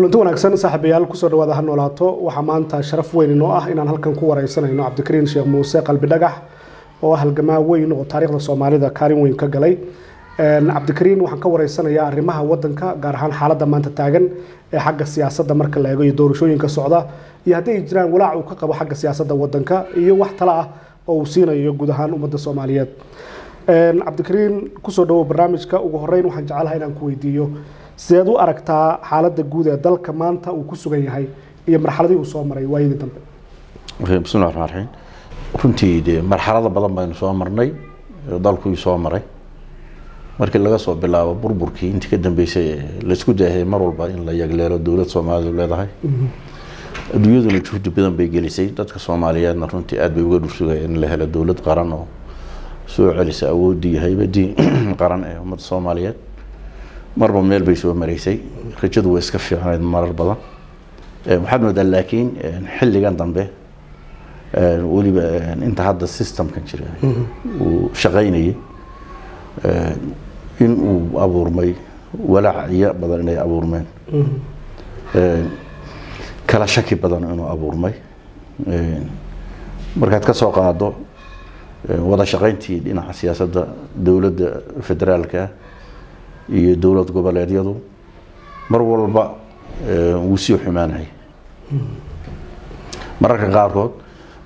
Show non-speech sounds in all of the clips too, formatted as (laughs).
kulanti wanaagsan saaxiibayaal ku soo dhawaada ha noolaato. Waxaa maanta sharaf weyn inoo ah inaan halkan ku wareysanayno cabdikariin sheekh muuse qalbi dhagax oo ah halgamaa weyn oo taariikhda soomaalida kaalin weyn ka galay. Cabdikariin waxaan ka wareysanayaa arrimaha wadanka gaar ahaan xaaladda maanta taagan ee xagga siyaasadda marka la eego iyo doorashooyinka socda. Iyo hadday jiraan walaac uu ka qabo xagga siyaasadda wadanka iyo wax tala ah oo uu siinayo guud ahaan ummadda soomaaliyeed. Cabdikariin ku soo dhawow barnaamijka. Ugu horeyn waxaan jecelahay inaan ku weydiiyo sideed u aragtaa xaaladda guud ee dalka maanta uu ku sugan yahay iyo marxaladii uu soo maray waayadii dambe. Bismillahi raxmaan raxiim runtii dee marxalado badan baynu soo marnay dalkuu soo maray. Markii laga soo bilaabo burburkii intii ka dambeysay laysku daahayay mar walba in la yagleelo dowlad soomaalidu leedahay. Adduunyaduna juhdi badan bay gelisay. Dadka soomaaliyeedna runtii aad bay uga dhursugaya in la helo dowlad qaran oo soo celisa awoodii haybadii (clears throat) qaran ee ummadda soomaaliyeed marba meel bay soo maraysay rajadu way iska fiicnayd marar badan. Waxaad moodaa laakiin xilligan dambe weliba inta hadda systemkan jira uu shaqaynayay in uu abuurmay walaaciyo badan inay abuurmeen. Kala shaki badan inuu abuurmay. Markaad ka soo qaado wada shaqayntii dhinaca siyaasadda dowladda federaalka iyo dowlad goboleedyadu mar walba wuu sii xumaanayay. Mararka qaarkood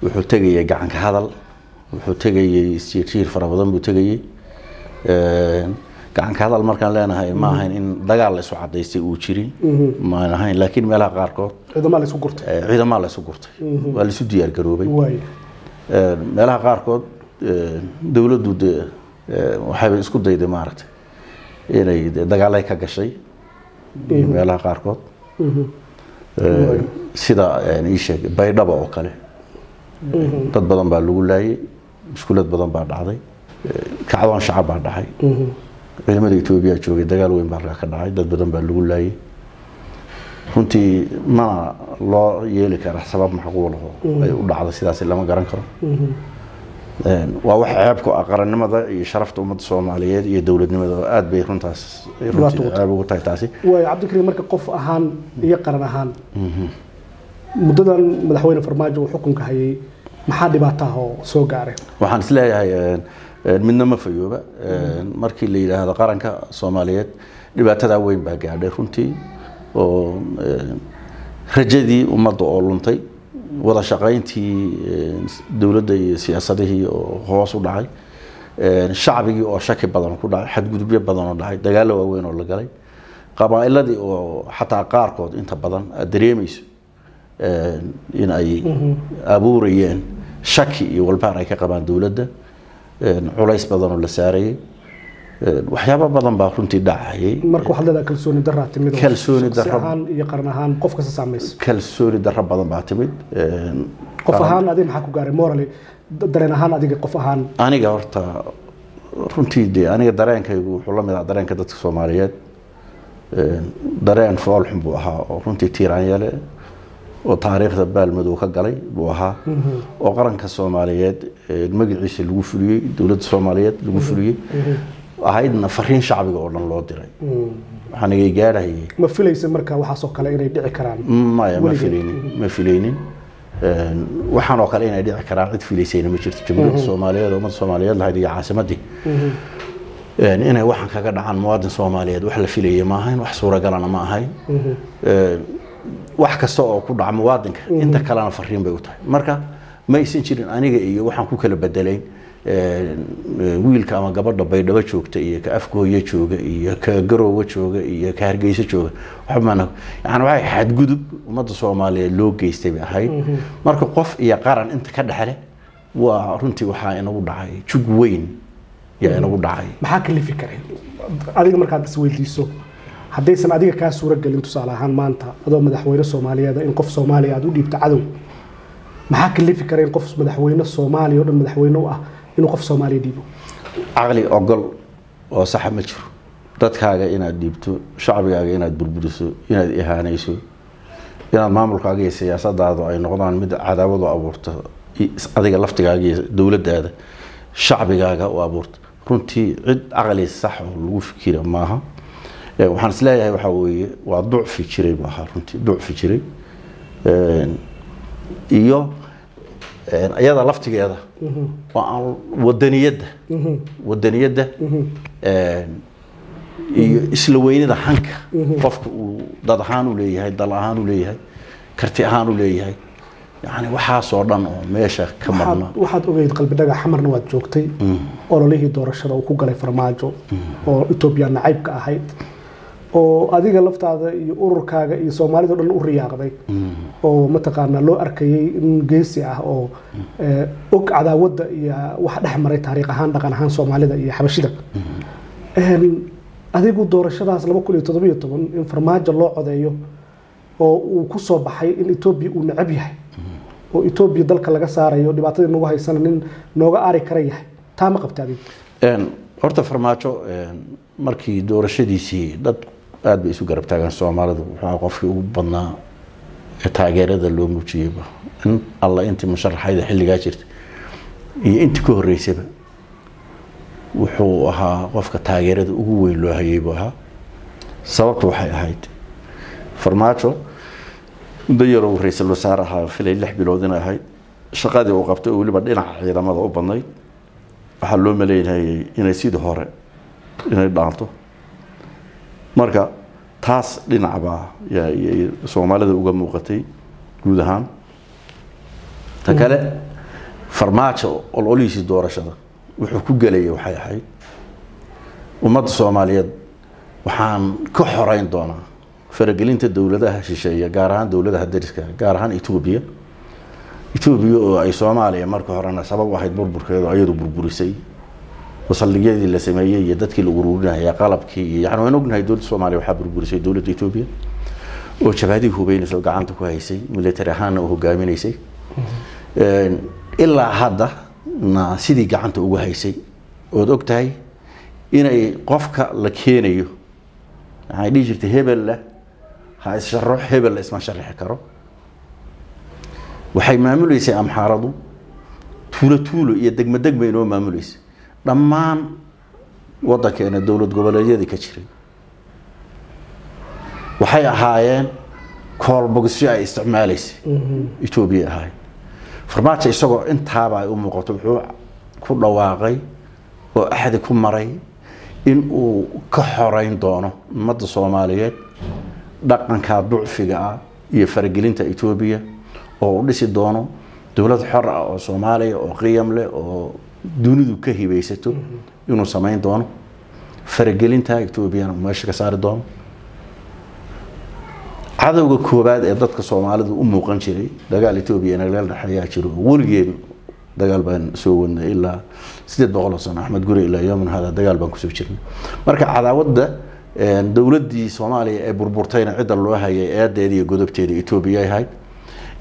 wuxuu tegayay gacanka hadal wuxuu tegayay isjiirjiir fara badan buu tegayay. Gacanka hadal markaan leenahay ma ahayn in dagaal la isu cadaystay uu jirin maan ahayn laakiin meelaha qaarkood la gurtay. ciidamada la isu gurtay. Waa la isu diyaar garoobay. Meelaha qaarkood dowladdu dee waxayba isku dayday maaragtay inay dagaalay ka gashay meelaha qaarkood. Sida ii sheeg baydhaba oo kale. Dad badan baa lagu laayay mushkulad badan baa dhacday kacdoon shacab baa dhacay. Ciidamada etoobiya joogay dagaal weyn baa halkaa ka dhacay dad badan baa lagu laayay. Runtii mana loo yeeli kara sabab macquul oo ay u dhacdo sidaas lama garan karo waa wax ceebku ah qarannimada iyo sharafta ummadda soomaaliyeed iyo dowladnimada oo aad bay runtaas ceeb ugu tahay taasi. Waayo cabdikariin marka qof ahaan iyo qaran ahaan muddadan madaxweyne farmaajo uu xukunka hayay maxaa dhibaato ah oo soo gaaray? Waxaan is leeyahay midna ma fayooba. Markii la yidhaahdo qaranka soomaaliyeed dhibaatadaa weyn baa gaadhay runtii oo rajadii ummadda oo luntay wada shaqayntii dowladda iyo siyaasadihii oo hoos u dhacay. Shacbigii oo shaki badan ku dhacay xadgudubyo badan oo dhacay dagaalo waaweyn oo la galay. Qabaa'iladii oo xataa qaarkood inta badan aad dareemayso in ay abuurayeen shaki iyo walbaar ay ka qabaan dowladda. Culays badan oo la saarayay waxyaabo badan baa runtii dhacayay. Kalsooni darro badan baa timid qof ahaan adiga maxaa ku gaaray? Morally dareen ahaan adiga qof ahaan. Aniga horta runtii dee aniga dareenkaygu wuxuu la mid dareenka dadka soomaaliyeed. Dareen foolxun buu ahaa oo runtii tiiraanyale oo taariikhda baalmadow ka galay buu ahaa. Oo qaranka soomaaliyeed magaciisa lagu fuliyey dowladda soomaaliyeed lagu fuliyey ahaydna fariin shacbiga oo dhan loo diray. Waxaan igay gaadhayay ma filaysa marka waxaasoo kale inay dhici karaan? Maya ma Weligeed. filaynin ma filaynin. Waxaan oo kale inay dhici karaan cid filaysayna ma jirto. Jamhuuriyadda soomaaliyeed oo ummadda soomaaliyeed lahayd iyo caasimadii inay waxaan kaga dhacaan muwaadin soomaaliyeed wax la filayay ma ahayn wax suuragalana ma ahayn. Wax kasta oo ku dhaca muwaadinka inta kalena fariin bay u tahay. Marka ma aysan jirin aniga iyo waxaan ku kala bedelayn wiilka ama gabadha baydhabo joogta iyo ka afgooya jooga iyo ka garoowa jooga iyo ka hargeysa jooga. Waxbana yani xadgudub ummadda soomaaliyeed loo geystay bay ahayd. Marka qof iyo qaran inta ka dhexle waa runtii waxaa inagu dhacay jug weyn yaa inagu dhacay. Maxaa kalifi karay? Adiga markaad isweydiiso haddaysan adiga kaa suuro gelin tusaale ahaan maanta adoo madaxweyne soomaaliyeed in qof soomaaliya aad u dhiibto cadow. Maxaa kalifi kara in qof madaxweyne soomaaliya oo dhan madaxweyne u ah inuu qof soomaaliya dhiibo. Caqli ogol oo saxa ma jiro. Dadkaaga inaad dhiibto shacbigaaga inaad burburiso inaad ihaanayso inaad maamulkaaga iyo siyaasadaadu ay noqdaan mid cadaawadu abuurta adiga laftigaaga iyo dowladdaada shacbigaaga u abuurta runtii cid caqli sax oo lagu fikira maaha. Eh, waxaan is leeyahay waxaa weeye waa ducfi jiray buu runtii ducfi jiray iyo iyada laftigeeda oo aan wadaniyadda. Wadaniyadda een, iyo isla weynida hanka qofka uu dad ahaan u leeyahay dal ahaan u leeyahay karti ahaan u leeyahay. Yani waxaasoo dhan oo meesha ka marna. waxaad waxaad ogeyd qalbi dhagax xamarna waad joogtay. Ololihii doorashada uu ku galay farmaajo. Oo etoobiya nacaybka ahayd oo adiga laftaada iyo ururkaaga iyo soomaalida o dhan u riyaaqday. Oo mataqaanaa loo arkayay in geesi ah oo eh, og cadaawadda iyo wax dhex maray taariikh ahaan dhaqan ahaan soomaalida iyo xabashida. Een, adigu doorashadaas in farmaajo loo codeeyo oo uu ku soo baxay in etoobiya uu necab yahay. Oo etoobiya dalka laga saarayo dhibaatadii nagu haysana nin nooga aari kara yahay. Taa ma qabta adiga Een, horta farmaajo markii doorashadiisii dad aad bay isu garab taagaan soomaalidu. Wuxuu qofkii ugu badnaa ee taageerada loo muujiyeyba in alla intii musharaxayda xilligaa jirta iyo intii ka horeysaba wuxuu ahaa qofka taageerada ugu weyn loo hayay buu ahaa. Sababtu waxay ahayd farmaajo muddo yaroo ra'iisul wasaare ahaa filay lix bilood inay ahayd. Shaqadii uu qabtay oo weliba dhinaca ciidamada u badnayd. Waxaa loo maleynayay inay sidii hore inay dhaanto marka taas dhinacbaa yay soomaalida uga muuqatay guud ahaan. Ta kale farmaajo ololihiisii doorashada wuxuu ku gelayay waxay ahayd. Ummadda soomaaliyeed waxaan ka xoreyn doonaa faragelinta dowladaha shisheeye gaar ahaan dowladaha dariska gaar ahaan etoobiya etoobiya oo ay soomaaliya marka horena sabab u ahayd burburkeedu ayadu burburisay saldhigyadii la sameeyey iyo dadkii la ururinaya qalabkii iyo yani waan ognahay dowladda soomaaliya waxaa burburisay dowladda etoobiya oo jabhadihii hubeynaysa oo gacanta ku haysay military ahaanna u hogaaminaysay. Ilaa hadda na sidii gacanta ugu haysay. Ood og tahay inay qofka la keenayo waxay dhihi jirtay hebel leh ha issharo hebel isma sharixi karo. Waxay maamuleysay amxaaradu. Tuulo tuulo iyo degmo degma inoo maamuleysay dhammaan wadankeena dowlad goboleedyadii ka jiray. Waxay ahaayeen koolbogisyo ay isticmaalaysay. Etoobiya ahaay farmaajo isagoo intaaba ay u muuqato wuxuu ku dhawaaqay oo axdi ku maray in uu ka xoreyn doono ummadda soomaaliyeed dhaqanka ducfiga ah iyo faragelinta etoobiya oo u dhisi doono dowlad xor ah oo soomaaliya oo qiyam leh oo dunidu ka hibaysato inuu samayn doono. Faragelinta etoobiyana uu meesha ka saari doono. Cadowga koobaad ee dadka soomaalidu u muuqan jiray dagaal etoobiya nagala dhexeeyaa jiro oo weligeen dagaal baan soo wadnay ilaa sideed boqol oo sano axmed guri ilaa yoomin hada dagaal baan ku soo jirnay. Marka cadaawadda een, dowladdii soomaaliya ee burburtayna cidda loo hayay eedeeda iyo godobteeda etoobiya ay ahayd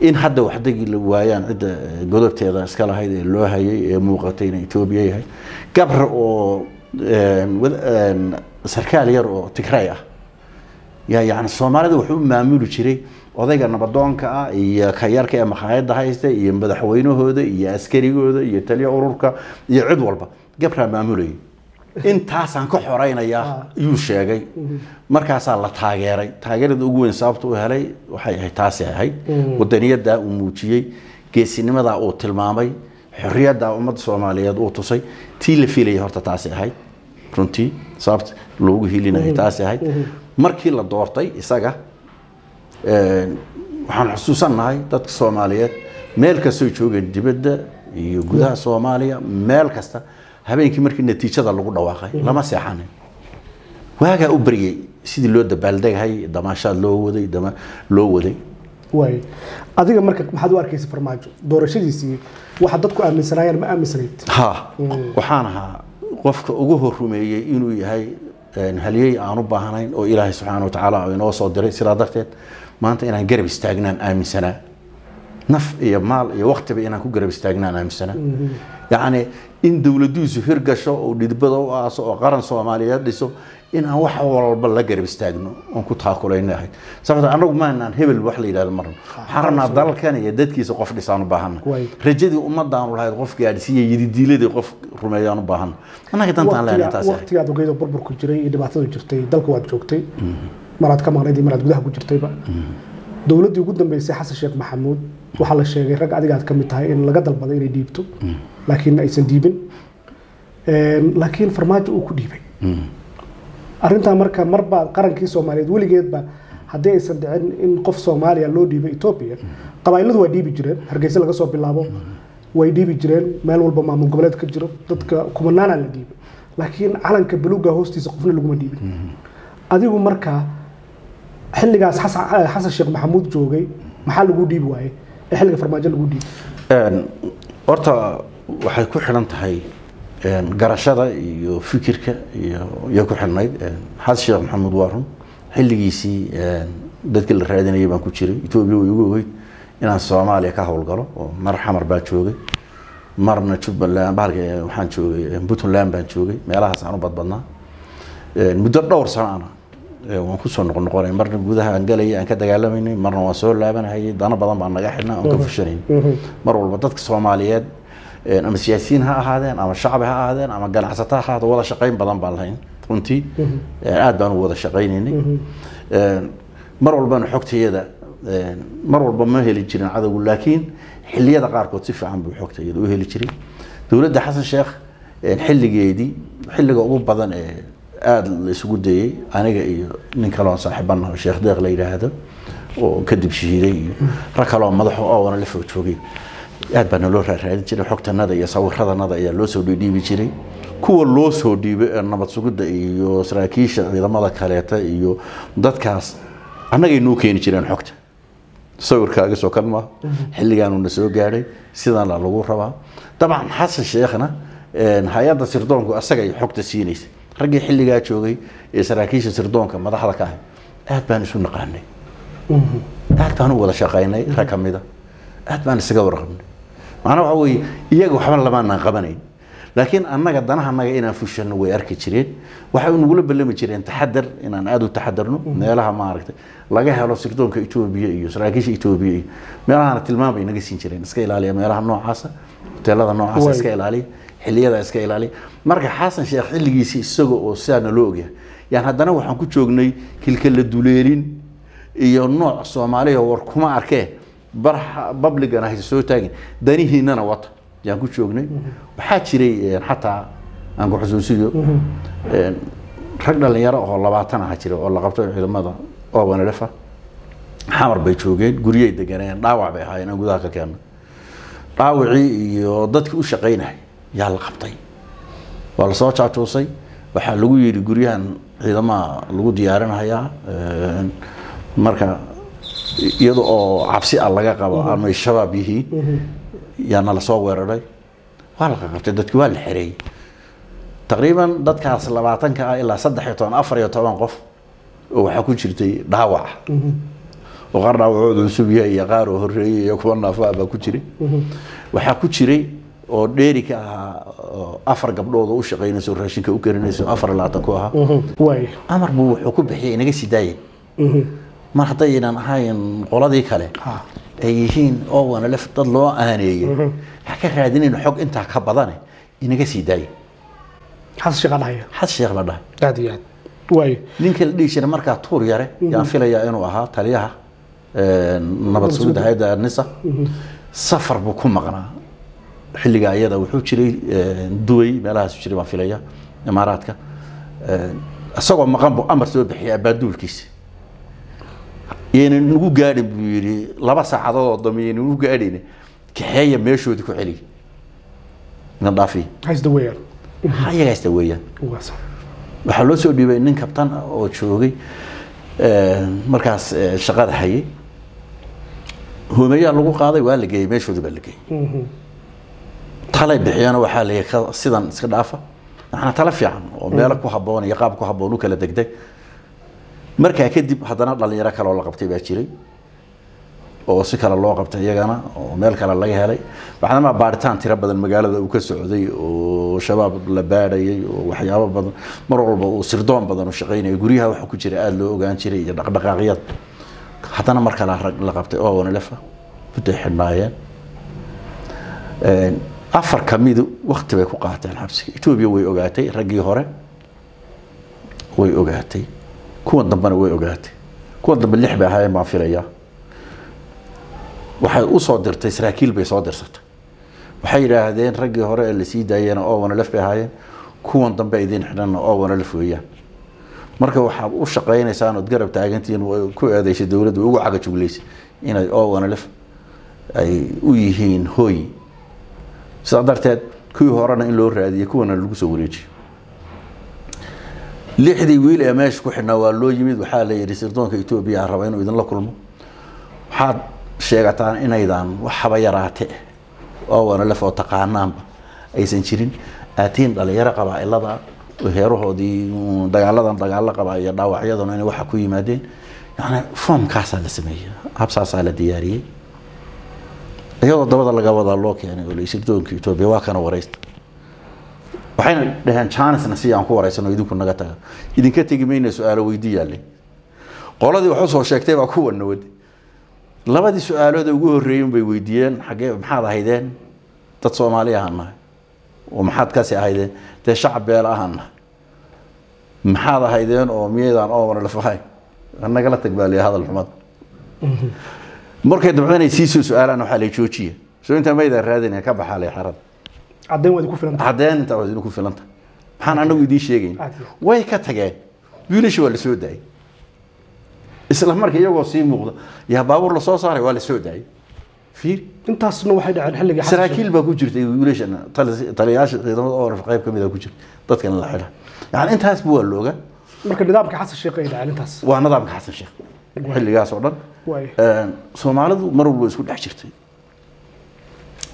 in hadda waxdagii la waayaan cidda eh, godobteeda iska lahayd ee loo hayay ee muuqatayna etoobiya ay ahayd gabra oo wad- een, sarkaal yar oo tigray ah. Yaa yani soomaalida wuxuu u maamuli jiray odayga nabadoonka ah iyo ka yarka ee makhaayadda haysta iyo madaxweynahooda iyo askarigooda iyo taliya ururka iyo cid walba. Gabraa maamulayay intaasaan ka xoreynayaa ayuu sheegay. Markaasaa la taageeray. Taageerada ugu weyn sababta u helay waxay ahayd taasi ahayd wadaniyaddaa uu muujiyey geesinimadaa uu tilmaamay xorriyaddaa ummadda soomaaliyeed uu tusay tii la filayay horta taasi ahayd. Runtii sababta loogu hilinayay taasi ahayd. Markii la doortay isaga waxaan xusuusannahay dadka soomaaliyeed meel kastoo joogeen dibadda iyo gudaha soomaaliya meel kasta habeenkii markii natiijada lagu dhawaaqay lama seexanin. Waagaa u baryay sidii loo dabaaldeghay damaashaad loo waday loo waday. Waay adiga marka maxaad u arkaysa farmaajo doorashadiisii waxa dadku aaminsanaayeen ma aaminsanayd? Ha waxaan ahaa qofka ugu horumeeyey inuu yahay halyey aan u baahnayn oo ilaahay subxaana watacaala inoo soo diray sidaa darteed. Maanta inaan garab istaagnaan aaminsanaa naf iyo maal iyo waktiba inaan ku garab istaagnaan aaminsanaa yacni in dowladiisu hirgasho oo dhidbada u aaso oo qaran soomaaliyeed dhiso in aan wax walba la garab istaagno oon ku taakulayna ahayd sababto annagu maanaan hebel wax la yidhahdo marno waxaan rabnaa dalkan iyo dadkiisa qof dhisaan u baahana rajadii ummadaanu lahayd qof gaadhsiiya yididiiladii qof rumeeyaan u baahana annaga dantaan lehna taas waqtigaad ogeydoo burburku jiray iyo dhibaatadu jirtay dalka waad joogtay. Maraad ka maqnayd iyo maraad gudaha ku jirtayba. Dowladdii ugu dambeysay xasan sheekh maxamuud waxaa la sheegay rag adiga ka mid tahay in laga dalbaday inay dhiibto. Laakiin aysan dhiibin. Een, laakiin farmaajo uu ku dhiibay. Arrintaa marka marba qarankii soomaaliyeed weligeedba haddii aysan dhicin in qof soomaaliya loo dhiibo etoobiya qabaa'iladu waa dhiibi jireen hargeysa laga soo bilaabo way dhiibi jireen meel walba maamul goboleed ka jiro dadka kumanaana la dhiibay. Laakiin calanka buluuga hoostiisa qofna laguma dhiibin. Adigu marka xilligaas xasan sheekh maxamuud joogay maxaa lagu dhiibi waayey ee xilliga farmaajo lagu dhiibi Een, horta waxay ku xidhan tahay garashada iyo fikirka iyo iyo ku xidhnayd xasan sheekh maxamuud waa run. Xilligiisii dadkii la raadinayay baan ku jiray. Etoobiya way ugu ogeyd inaan soomaaliya ka howlgalo oo mar xamar baa joogay. Marna jubbaland bahalka waxaan joogay puntland baan joogay. Meelahaas aan u badbadnaa. Muddo dhowr sano ana waan ku soo noqonoqonay marna gudaha aan galayay aan ka dagaalamaynay marna waan soo laabanahayay dano badan baan naga xidhnaa aan ka fushanayn. Mar walba dadka soomaaliyeed ama siyaasiyiin ha ahaadeen ama shacbi ha ahaadeen ama ganacsato ha ahaadeen wada shaqayn badan baan lahayn runtii. Een, aad baan u wada shaqaynaynay mar walbana xogtayada mar walba ma heli jirin cadowgu laakiin xilliyada qaarkood si fiican buu xogtayada u heli jiray. Dowladda xasan sheekh xilligeedii xilliga ugu badan ee aada la isugu dayey aniga iyo nin kaleoo saaxiibana oo sheekh deeq la yidhaahdo oo kadib shahiiday iyo rag kaleoo madaxo oona la fog joogay aad baa naloo raaraadin jiray xogtanada iyo sawiradanada ayaa loo soo dhiidhiibi jiray. Kuwa loo soo dhiibay ee nabad sugidda iyo saraakiisha ciidamada kaleeta iyo dadkaas annagay noo keeni jireen xogta. Sawirkaaga soo kan maaha xilligaanu na soo gaadhay sidana lagu rabaa. Dabcan xasan sheekhna hay'adda sirdoonku asagay xogta siinaysa raggii xilligaa joogay ee saraakiisha sirdoonka madaxda ka ahay aad baan isu naqaanay. Aad baan u wada shaqaynay rag ka mida. Aad baan isaga warqabnay macnaha waxa weeye iyaga waxba lamaanaan qabanayn. Laakiin annaga danahanaga inaan fushano way arki jireen. Waxay nagula ballami jireen taxadar inaan aada u taxadarno meelaha maaragtay laga helo sirdoonka etoobiya iyo saraakiisha etoobiya iyo meelahana tilmaam bay naga siin jireen. Iska ilaaliya meelaha noocaasa hoteelada noocaasa iska ilaaliya xilliyada iska ilaaliya marka xasan sheekh xilligiisii isaga oo sidaa naloo ogyahay yaan haddana waxaan ku joognay kilkala duleelin iyo nooc soomaaliya war kuma arkee bar babligana hayse soo taagin. Danihiinana wata yaan ku joognay. Waxaa jiray xataa aan ku xusuusiyo rag dhalinyaro oo labaatan aha jira oo la qabto ciidamada obanelefa xamar bay joogeen guryay deganeen dhaawac bay ahaayeen aan gudaha ka keenno dhaawacii iyo dadkii u shaqaynayay yaa la qabtay. Waa la soo jaajuusay waxaa lagu yidhi guryahan ciidamaha lagu diyaarinayaa een, marka iyada oo cabsi ah laga qabo amay shabaab yihiin yaana la soo weeraray. Waa la qabtay dadki waa la xereeyey taqriiban dadkaas labaatanka ah ilaa saddex iyo toban afar iyo toban qof oo waxaa ku jirtay dhaawac. Oo qaar dhaawacooda cusub yahay iyo qaar oo horeeyey iyo kuwa naafaa baa ku jiray. Waxaa ku jiray oo dheeri ka ahaa afar gabdhood oo u shaqaynayso raashinka u karinayso afar iyo labaatan ku ahaa. Amar buu wuxuu ku bixiyay inaga sii daayay mar haddaynan ahayn qoladii kale ay yihiin oo wanalef dad loo aaneeyey. Ha ka raadinayno xog intaa ka badane inaga sii daayay sheekh xas sheekh la dhahay. Aad iyo aad. Waay ninkii la dhihi jiray markaa tuur yare yaan filayaa inuu ahaa taliyaha nabad sugidda hayadda nisa. Safar buu ku maqnaa xilliga iyada wuxuu jiray een, duway meelahaasu jiray baan filaya imaaraadka. Isagoo maqan buu amar soo bixiyay abaaduulkiisa yaynan nagu gaadhin buu yidhi laba saacadood oo dambe yaynan nagu gaadhin kaxeeya meeshoodii ku celiya na dhaafiya haysda weeyaan waxaa loo soo dhiibay nin kabtan ah oo joogay een, markaas shaqada hayay. Hoomeyaa lagu qaaday waa la geeyey meeshoodii baa la geeyey talay bixiyana waxaa la yidhi sidan iska dhaafa. Macnaa tale fiican oo meelo ku habboon iyo qaab ku habboon u kala degdeg. Markaa kadib haddana dhalinyaro kale oo la qabtay baa jiray oo si kale loo qabtay iyagana oo meel kale laga helay. Bacdamaa baaritaan tiro badan magaalada uu ka socday oo shabaab la baadhayay oo waxyaabo badan. Mar walba uu sirdoon badan u shaqaynaya guryaha waxa ku jira aada loo ogaan jiray iyo dhaqdhaqaaqyada haddana mar kale la qabtay oo wanalefa mudday xidhnaayeen afar kamidu wakti bay ku qaateen xabsiga etoobiya way ogaatay raggii hore way ogaatay. Kuwan dambena way ogaatay. Kuwan dambe lix bay ahaayeen baan waxay u soo dirtay saraakiil bay soo dirsatay. Waxay yidhaahdeen raggii hore ee la sii daayeen oo bay ahaayeen kuwan dambe idiin xidhanna oo weeyaan. Marka waxaad u shaqaynaysaan ood garab taagantihiin ku eedeysay dowladda ugu cagajugleysay inay oo ay u yihiin hooy sidaa darteed kuwii horena in loo raadiyay kuwana lagu soo wareejiyo. Lixdii wiil ee meesha ku xidhnaa waa loo yimid waxaa la yidhi sirdoonka etoobiya raba inuu idinla kulmo. Waxaad sheegataan inaydan waxaba yaraate oo wanalef oo taqaanaanba aysan jirin. Aatiin dhalinyaro qabaa-ilada oo heerahoodii dagaaladan dagaalo qabaa iyo dhaawacyaduna inay waxa ku yimaadeen. Yani foomkaasaa la sameeyey habsaasaa la diyaariyey iyadoo dabada laga wadaa loo keenay oo sirdoonka etoobiya waa kana wareysta waxayna dhaheen janisna si aan ku wareysano idinku naga taga. Idinka tegi mayna su'aalo weydiiyaale qoladii wax u soo sheegtay baa kuwa nawad labadii su'aalood ugu horreeyey bay weydiiyeen xagee maxaad ahaydeen? Dad soomaali ahaan oo maxaad kasi ahaydeen? Dee shacab beel ahaan maxaad ahaydeen oo miyaydaan oonalafahay nagala tag baa liya hadal xumad markay dabcan sii soo su'aalaan waxaa la joojiya. Soo intaa maydaan raadinaya ka baxaa lay xerada caddayn waad ku filan tahay. Cadeen intaa waa idinku filanta maxaan anagu idiin sheegayn. Way ka tageen. Wiilasha waa la soo daayay isla marka iyagoo sii muuqda yaa baabuur la soo saaray waa la soo daayay fiir. Intaasna waxay dhaceen xilligii saraakiil baa ku jirtay wiilashan tali- taliyayaasha ciidamada oo qayb ka mid a ku jirta dadkan la xidha. Yani intaasba waa la sheekh marka nidaamka xasan sheekh ay dhaceen intaas. Waa nidaamka xasan sheekh. Xilligaas oo dhan soomaalidu mar walba isku dhex jirtay.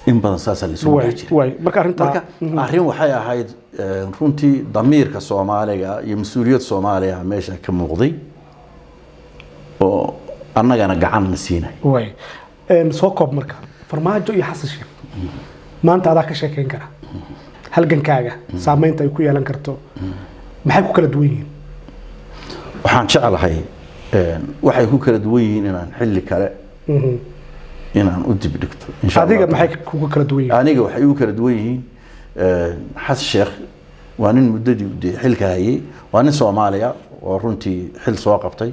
In badan saasaa la isugu waay dhex jiray waay marka arrinta marka arrin waxay ahayd runtii damiirka soomaaliga iyo mas'uuliyad soomaaliya meesha ka muuqday oo annagana gacan na siinay. Soo koob marka. Farmaajo iyo xasan sheekh maanta adaa ka sheekeyn kara. Halgankaaga. Saameynta ay ku yeelan karto. Maxay ku kala duwan yihiin? Waxaan jeclahay waxay ku kala duwan yihiin inaan xilli kale Mhm. inaan u dib dhigto adiga maxay kuga kala duwan yihiin? Aniga waxay ugu kala duwan yihiin xasan sheekh waa nin muddadii dee xilka hayay waa nin soomaaliya oo runtii xil soo qabtay.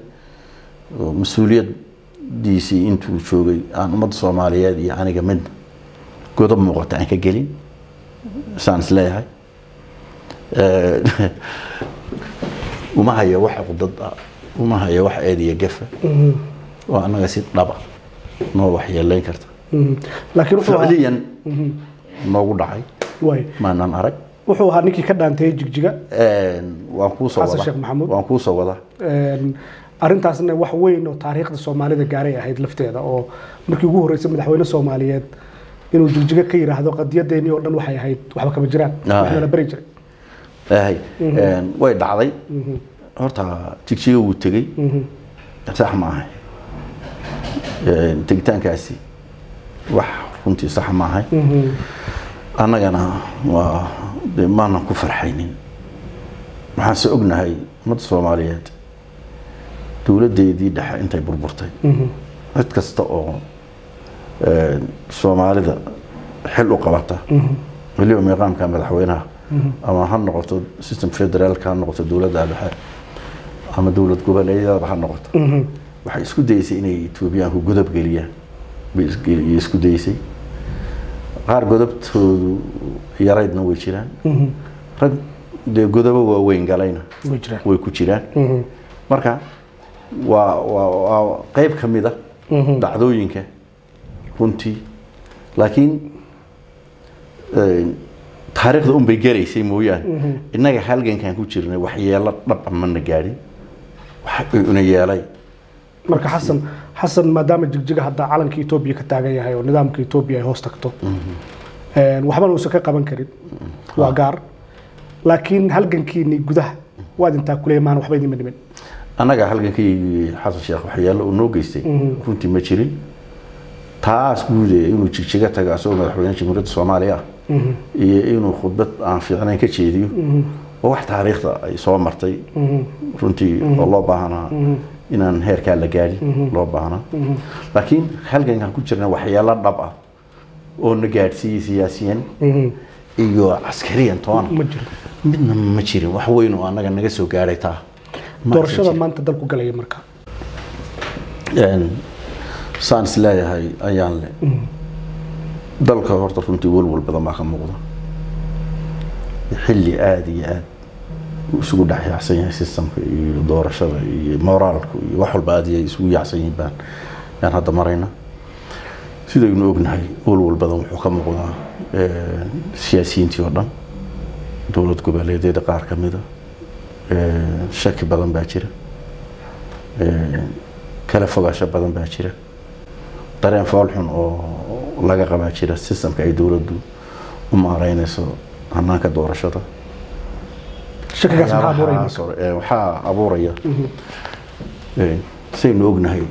Mas'uuliyaddiisii intuu joogay aan ummadda soomaaliyeed iyo aniga mid godob muuqata aan ka gelin. Saan is leeyahay. (laughs) Uma hayo wax cudad ah uma hayo wax eed iyo gafa Mhm. oo annaga si dhaba noo waxyeelayn karta. Mhm. laakiin ficliyan Mhm. noogu dhacay. Maanan arag. Wuxuu ahaa ninkii ka dhaantayay jigjiga. Waan kuusoo wadaa. Sheekh Maxamuud. waan kuusoo wadaa. Een, arrintaasna wax weyn oo taariikhda soomaalida gaaray ahayd lafteeda oo markii ugu horreysay madaxweyne soomaaliyeed inuu jigjiga ka yidhaahdo qadiyadeennii oo dhan waxay ahayd waxba kama jiraan. Ah. wax nala beri jiray. Way dhacday horta jigjiga wuu tegey. Mhm. sax ma ahay. Een, tegitaankaasi wax runtii sax ma ahay. Mhm. annagana waa dee maanan ku farxaynin. Waxaan se ognahay ummadda soomaaliyeed dowladdeedii dhexe intay burburtay. Mhm. cid kasta oo soomaalida xil u qabata. Weliba miiqaamka madaxweynaha. Ama ha noqoto system federaalka ha noqoto dowladda dhexe ama dowlad goboleedyadaba ha noqoto. Mhm. waxay isku dayeysay inay etoobiyaanku godob geliyaan. Bay isku dayeysay qaar godobtoodu yaraydna way jiraan. Mhm. rag dee godobo waaweyn galayna way ku jiraan. Mhm. marka waa waa qayb ka mid a dhacdooyinka runtii. Laakiin taariikhda un bay garaysay mooyaane. Innaga halgankan ku jirnay waxyeelo dhab mana gaadhin. wax una yeelay. Marka xasan xasan maadaama jigjiga hadda calanka etoobiya ka taagan yahay oo nidaamka etoobiya ay hoos tagto waxbana uusan ka qaban karin. Waa gaar. Laakiin halgankiini gudaha waad intaa kuleemaan waxba idinma dhimin annaga halgankii xasan sheekh waxyeelo uu noo geystay runtii ma jirin. Taas guude inuu jigjiga tago asagoo madaxweyne jamhuuriyadda soomaaliya ah iyo inuu khudbad aan fiicnayn ka jeediyo oo wax taariikhda ay soo martay. Runtii oo loo baahnaa inaan heerkaa la gaadhin loo baahnaa laakiin halgankan ku jirna waxyaalo dhab ah oo na gaadhsiiyey siyaasiyan iyo caskariyan toona. Midna ma jirin. Wax weyn oo annaga naga soo gaadhay taa. Doorashada maanta dalku galaya marka. Saan is leeyahay ayaan le. Dalka horta runtii walwal badan baa ka muuqda xilli aada iyo aada uu isugu dhex yaacsan yahay sistamka iyo doorashada iyo moraalku iyo wax walba aada isugu yaacsan yihiin baan yaan hadda marayna. Sidaynu ognahay walwal badan wuxuu ka muuqdaa een, siyaasiyiintii oo dhan dowlad goboleedyada qaar ka mida een, shaki badan baa jira een, kala fogaasho badan baa jira dareen foolxun oo laga qabaa jira sistamka ay dowladdu u maareynayso hanaanka doorashada waxaa abuuraya saynu ognahay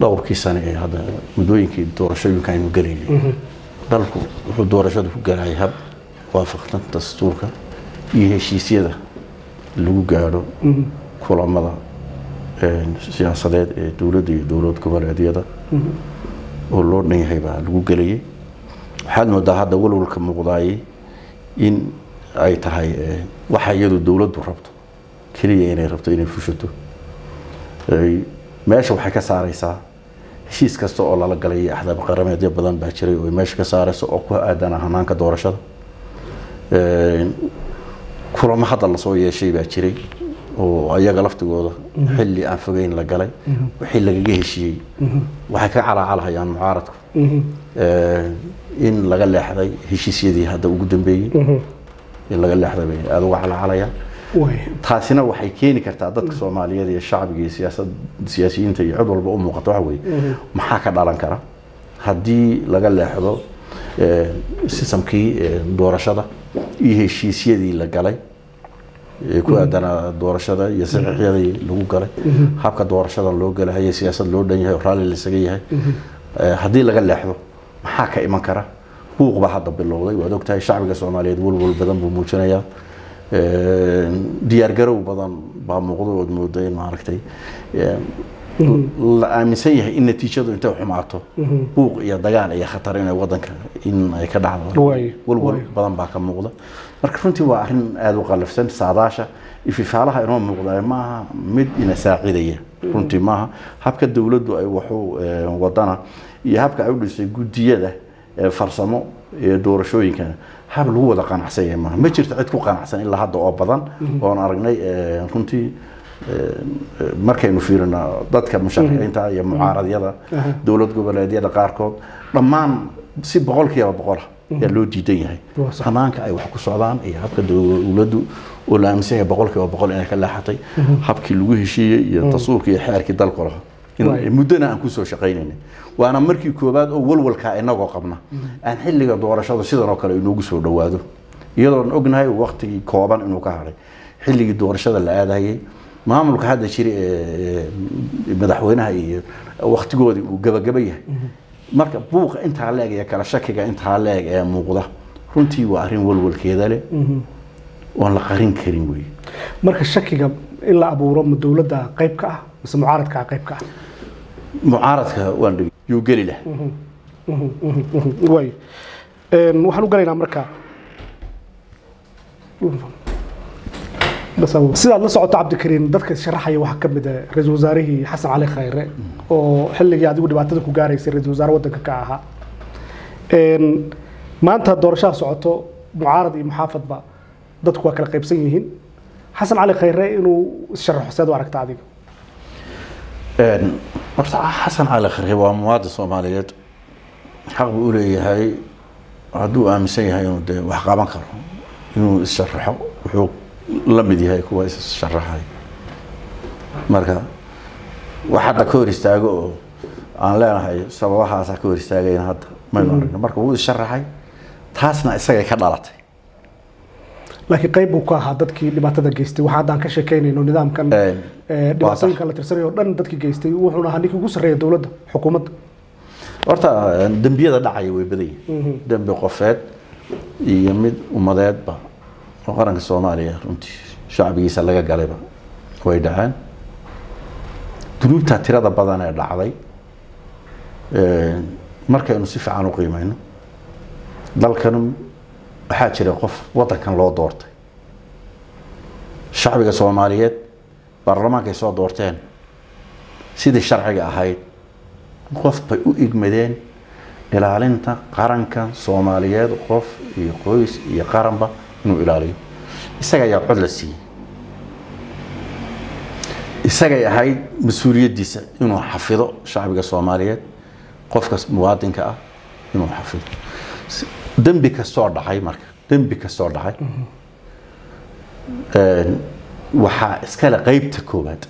dhowrkii sane ee hadda muddooyinkii doorashooyinka aynu gelaynay dalku wuxuu doorashada ku galayay hab waafaqsan dastuurka iyo heshiisyada lagu gaadho kulamada ee, siyaasadeed ee dowladda iyo dowlad goboleedyada oo loo dhan yahay baa lagu gelayay waxaad moodaa hadda walwalka muuqdaayey in ay tahay ee, waxa iyadu dowladdu rabto. Keliya inay rabto inay fushato. Meesha waxay ka saaraysaa heshiis kasta oo lala galay iyo axdaab qarameedyo badan baa jiray oo meesha ka saarayso oo ku aadana hanaanka doorashada. Kulamo hadda la soo yeeshay baa jiray oo ayaga laftigooda xilli aan fogeyn la galay wixii lagaga heshiiyey. Waxay ka calaacalahayaan mucaaradku. Een, in laga leexday heshiisyadii hadda ugu dambeeyey. In laga leexday bay aada uga calaacalayaan taasina waxay keeni kartaa dadka soomaaliyeed iyo shacbiga iyo siyaasiyiinta iyo cid walba u muuqato waxa weeye. Maxaa ka dhalan kara? Haddii laga leexdo eh, sistamkii eh, doorashada iyo heshiisyadii la galay ku aadanaa doorashada iyo saxiixyadii lagu galay. Habka doorashada loo galahayo siyaasad loo dhan yahay oo raalli laysaga yahay Eh, haddii laga leexdo maxaa ka iman kara? Buuq baa hadda bilowday. Waad ogtahay shacbiga soomaaliyeed walwal badan buu muujinayaa. Diyaargarow badan baa muuqda ood mooda in maaragtay. Eh, la aaminsan yahay in natiijadu intay xumaato. Buuq iyo dagaal iyo khatar inay wadanka in ay ka dhacdo. Walwal badan baa ka muuqda marka runtii waa arrin aada u qalafsan saadaasha ififaalaha inoo muuqda maaha mid ina saacidaya runtii maaha. Habka dowladdu ay waxu eh, wadana iyo habka ay u dhisay guddiyada eh, farsamo ee doorashooyinka hab lagu wada qanacsan yahay maaha. Ma jirto cid ku qanacsan ilaa hadda oo badan oon aragnay eh, runtii markaynu fiirino dadka musharaxiinta iyo mucaaradyada dowlad goboleedyada qaarkood. Dhammaan si boqolkiiba boqola yaa loo diidan yahay. Hanaanka ay wax ku socdaan iyo habka dowladdu oo la aaminsan yahay boqolkiiba boqol inay ka leexatay habkii lagu heshiiyey iyo tasuurkii iyo xeerkii dalku lahaa. Muddana aan ku soo shaqaynaynay waana markii koowaad oo walwalkaa inagoo qabna. Aan xilliga doorashadu sidan oo kale inoogu soo dhowaado. Iyadoon ognahay waqtigii kooban inuu ka hadhay. Xilligii doorashada la aadayay maamulka hadda jira ee ee madaxweynaha iyo waqtigoodii uu gabagaba yahay marka buuqa intaa leeg iyo kala shakiga intaa leeg ee muuqda runtii waa arrin walwalkeeda leh. Oon la qarin karin wey marka shakiga in la abuuro ma dowladda qayb ka ah mise mucaaradka qayb ka ah? Mucaaradka waan dhigi yuu geli lah way. Een, waxaan u galaynaa marka sidaad la socoto cabdikariin dadka sharaxaya waxaa ka mid ah ra'iisul wasaarihii xasan cali khayre oo xilligii adigu dhibaatada ku gaaraysay ra'iisul wasaare wadanka ka ahaa. Maanta doorashada socoto mucaarad iyo muxaafadba dadku waa kala qaybsan yihiin. Xasan cali khayre inuu issharaxo seed u aragta adiga? Horta xasan cali khare waa muwaadin soomaaliyeed. Xaq buu u leeyahay hadduu aaminsan yahay inuu dee wax qaban karo inuu issharaxo wuxuu la mid yahay kuwa is-sharaxay marka wax hadda ka hor istaago oo aan leenahay sababahaasa ka hor istaagayna hadda maynu aragno marka wuu is-sharaxay taasna isagay ka dhalatay. Laakiin qayb buu ka ahaa dadkii dhibaatada geystay. Waxa hadda aan ka sheekeynayno nidaamkan Een, ee, dhibaatooyinka la tirsanayo oo dhan dadkii geystay wuxuuna ahaa ninkii ugu sarreeya dowladda xukuumadda. Horta dembiyada dhacaya way badan yihiin. Dembi qofeed iyo mid ummadeedba oo qaranka soomaaliya runtii shacbigiisa laga galayba way dhaceen. Dunuubta tirada badan ee dhacday markaynu si fiican u qiimeyno dalkan waxaa jira qof wadankan loo doortay. Shacbiga soomaaliyeed baarlamaankay soo doorteen sidii sharciga ahayd qof bay u igmadeen ilaalinta qaranka soomaaliyeed qof iyo qoys iyo qaranba inuu ilaaliyo isaga ayaa cod la siiyey isagay ahayd mas'uuliyaddiisa inuu xafido shacbiga soomaaliyeed qofka muwaadinka ah inuu xafido. Dembi kastoo dhacay marka dembi kastoo dhacay. Waxaa iskale qeybta koowaad.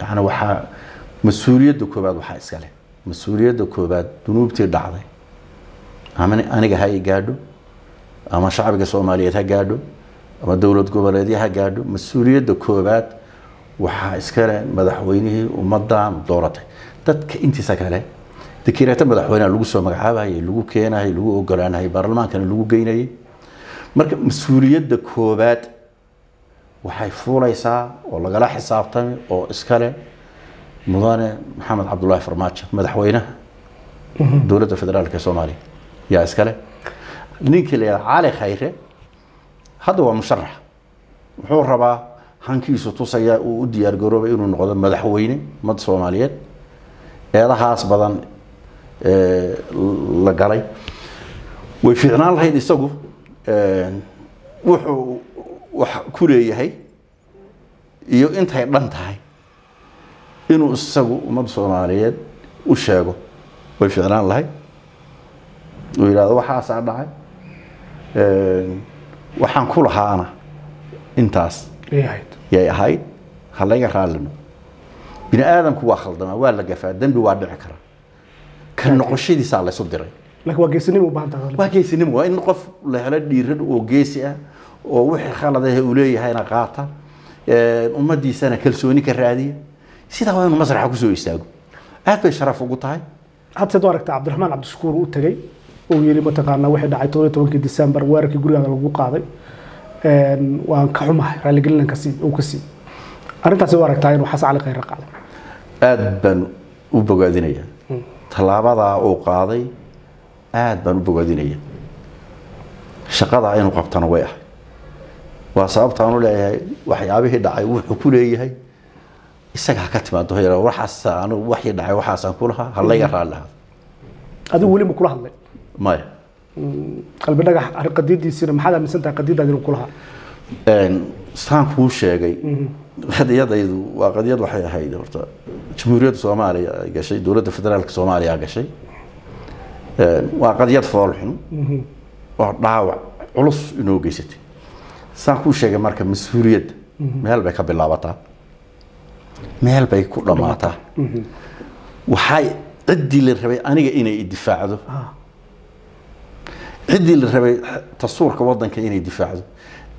Yani waxaa mas'uuliyadda koowaad waxaa iskale mas'uuliyadda koowaad dunuubtii dhacday. Ama aniga ha i gaadho ama shacbiga soomaaliyeed ha gaadho ama dowlad goboleedya ha gaadho mas'uuliyadda koowaad waxaa iskale madaxweynihii ummadan dooratay dadka intiisa kale dekireeto madaxweyneha lagu soo magacaabayay lagu keenayay lagu ogolaanayay baarlamaankana lagu geynayay marka mas'uuliyadda koowaad waxay fuulaysaa oo lagala xisaabtami oo iskale mudane maxamed cabdulaahi farmaajo madaxweynaha dowladda federaalk soomaaliya. Yaa iskale ninkii la yidhaha cali khayre hadda waa musharax. Wuxuu rabaa hankiisu tusaya uu u diyaar garoobay inuu noqdo madaxweyne ummadda soomaaliyeed. Eedahaas badan la galay. Way fiicnaan lahayd isagu wuxuu wax ku leeyahay iyo intay dhan tahay inuu isagu ummadda soomaaliyeed u sheego. Way fiicnaan lahayd. Uu yidhahdo waxaasaa dhacay waxaan ku lahaana intaas. Yay ahayd. Ha layga raallino. Bini aadamku waa khaldamaa waa la gafaa dembi waa dhici kara. Ka noqoshadiisaa laysu diray. Laakiin waa geesinimo waa in qof la helo dhiiran oo geesi ah oo wixii khaladahe uu leeyahayna qaata. Ummadiisana kalsooni ka raadiya. Sidaa waa inuu masraxa ku soo istaago. Aad bay sharaf ugu tahay. Hadda seed u aragta cabdiraxmaan cabdishakuur u tegey uu yiri mataqaanaa waxay dhacay todoba tobankii december weerarkii gurigaaga lagu qaaday waan ka xumahay raaligelin ka sii uu ka sii arrintaasi u aragtaa inuu xasan cali khayre qaaday. Aad baan u bogaadinaya. Tallaabadaa uu qaaday aad baan u bogaadinaya. Shaqadaa inuu qabtana way ahay waa sababtaan u leeyahay waxyaabihii dhacay wuxuu ku leeyahay isaga ha ka timaado waxaas anigu waxii dhacay waxaasaan ku lahaa ha layga raalli lahaa. Adigu weli ma kula hadlay maya qalbi dhagax arrin qadiiddiisina maxaad aaminsan tahay qadiiddaad inuu kulahaa saan kuu sheegay. Qadiyadaydu waa qadiyad waxay ahayd horta. Jamhuuriyadda soomaaliya ay gashay dowladda federaalka soomaaliya gashay. Waa qadiyad foolxun oo dhaawac culus inoo geysatay. Saan kuu sheegay marka mas'uuliyadda meel bay ka bilaabataa. Meel bay ku dhammaataa waxay ciddii la rabay aniga inay difaacdo ciddii la rabay tasuurka wadanka inay difaacdo.